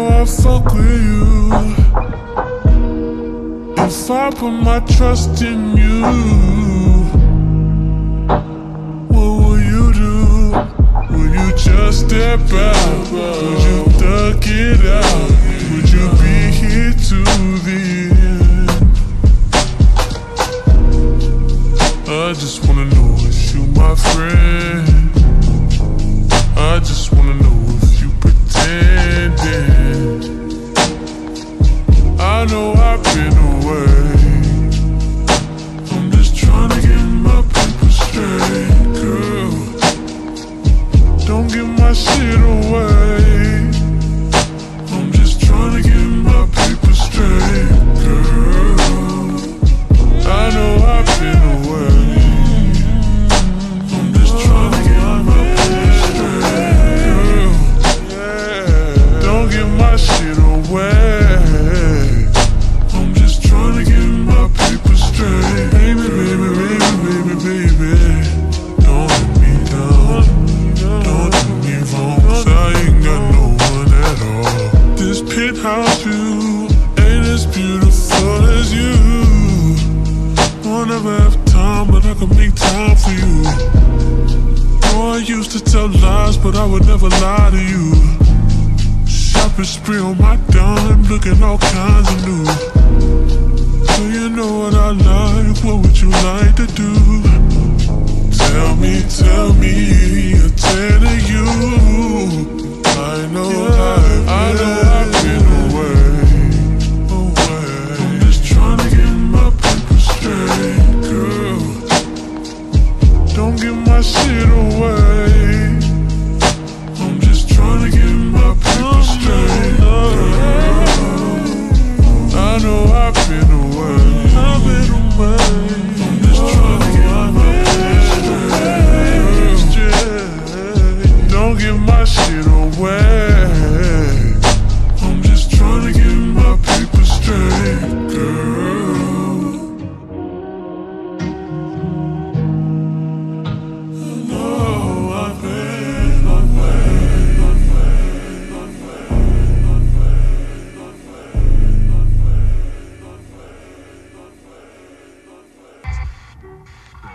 I fuck with you If I put my trust in you What will you do? Will you just step out? Would you duck it out? I make time for you. Oh, I used to tell lies, but I would never lie to you. Shopping spree on my dime, looking all kinds of new. Do you know what I like? What would you give my shit away. I'm just trying to get my paper straight. I know I've been away. I've been away. I'm just trying to get my paper straight. Don't get my shit away.